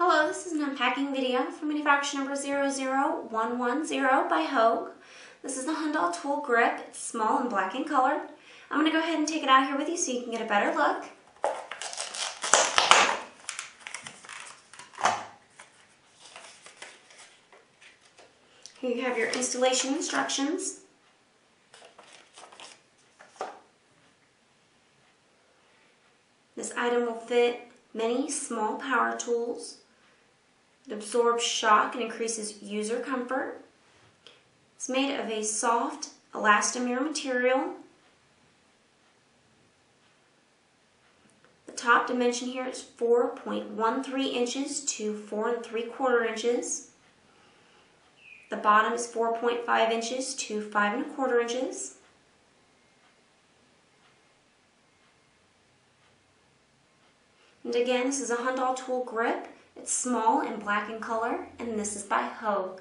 Hello, this is an unpacking video for manufacturer number 00110 by Hogue. This is the HandAll Tool Grip. It's small and black in color. I'm going to go ahead and take it out here with you so you can get a better look. Here you have your installation instructions. This item will fit many small power tools. It absorbs shock and increases user comfort. It's made of a soft elastomer material. The top dimension here is 4.13 inches to 4 and 3 quarter inches. The bottom is 4.5 inches to 5 and a quarter inches. And again, this is a HandAll tool grip. It's small and black in color, and this is by Hogue.